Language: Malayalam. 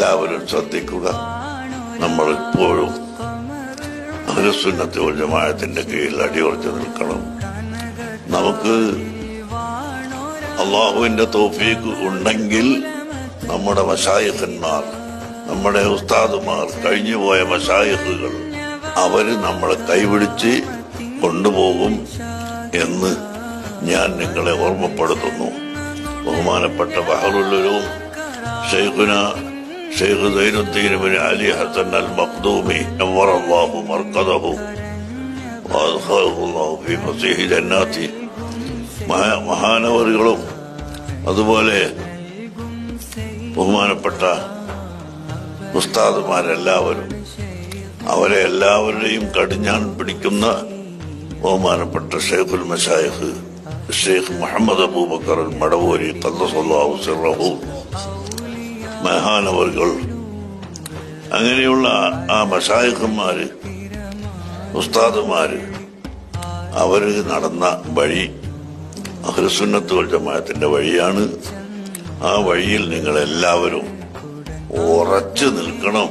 എല്ലാവരും ശ്രദ്ധിക്കുക. നമ്മൾ ഇപ്പോഴും അഹ്ലുസുന്നത്ത് ജമായത്തിന്റെ കീഴിൽ അടിയുറച്ചു നിൽക്കണം. നമുക്ക് അള്ളാഹുവിന്റെ തോഫീക്ക് ഉണ്ടെങ്കിൽ നമ്മുടെ മഷായിഖന്മാർ നമ്മുടെ ഉസ്താദുമാർ കഴിഞ്ഞുപോയ മഷായിഖുകൾ അവർ നമ്മളെ കൈപിടിച്ച് കൊണ്ടുപോകും എന്ന് ഞാൻ നിങ്ങളെ ഓർമ്മപ്പെടുത്തുന്നു. ബഹുമാനപ്പെട്ട ബഹറുല്ലരും ഷെയ്ഖുന ഷെയ്ഖ് സൈനുദ്ദീൻ ബിൻ അലി ഹസൻ അൽ മഖ്ദൂമി നവ്വറല്ലാഹു മർക്കദഹു വഅദ്ഖലഹു അല്ലാഹു ഫീ ഫസീഹി ജന്നാതി മഹാ- മഹാനവറുകളും അതുപോലെ ബഹുമാനപ്പെട്ട ഉസ്താദുമാരെല്ലാവരും അവരെ എല്ലാവരുടെയും കടിഞ്ഞാൻ പിടിക്കുന്ന ബഹുമാനപ്പെട്ട ഷെയ്ഖുൽ മഷായിഖ് ഷെയ്ഖ് മുഹമ്മദ് അബൂബക്കർ മടവൂരി ഖദ്ദസല്ലാഹു സിർറഹു മഹാനവറുകൾ. അങ്ങനെയുള്ള ആ- ആ ഉസ്താദുമാര് അവർ നടന്ന വഴി അഹ്ലസുന്നത്തുൽ ജമാഅത്തിന്റെ വഴിയാണ്. ആ വഴിയിൽ നിങ്ങൾ എല്ലാവരും ഉറച്ചു നിൽക്കണം.